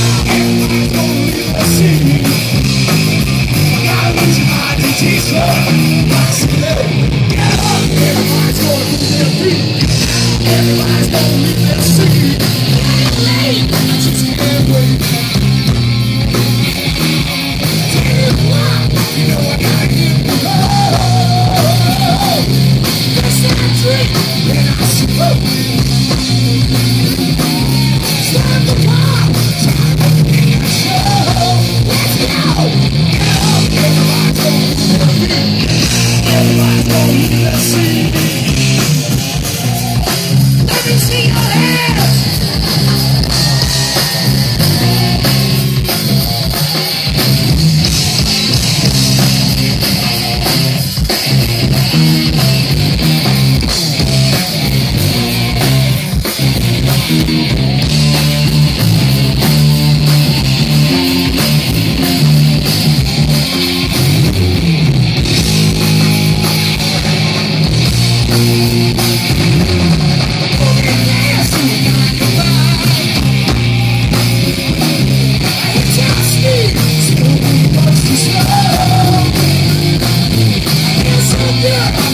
you. Yeah!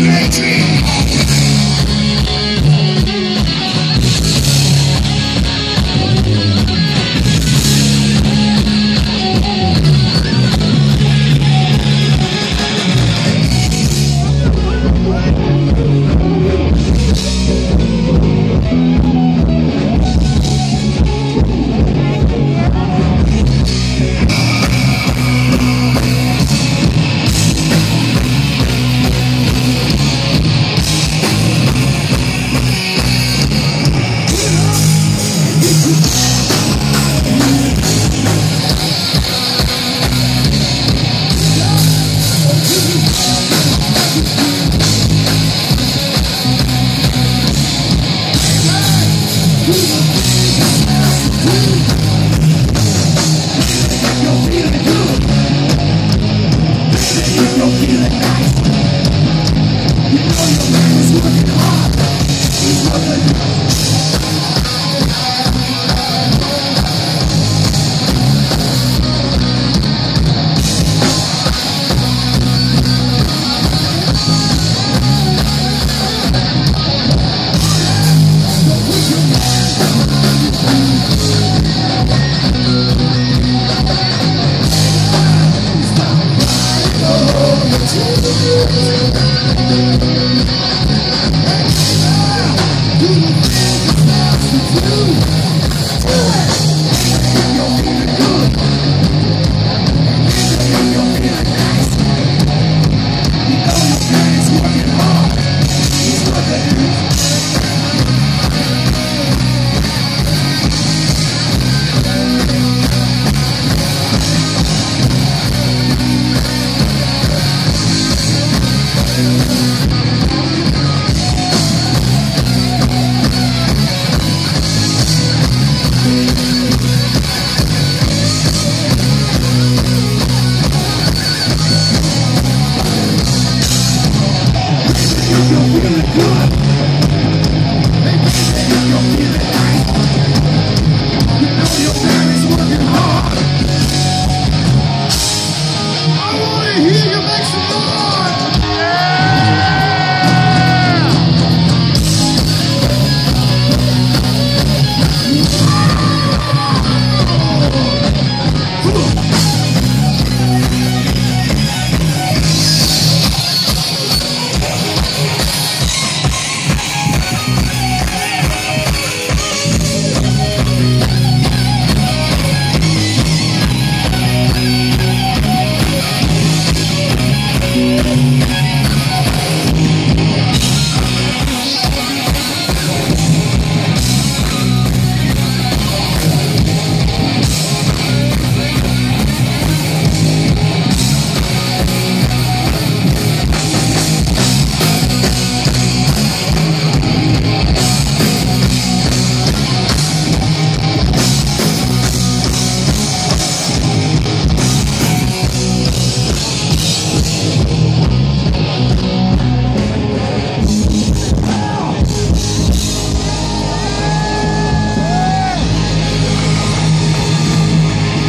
Creating all We're!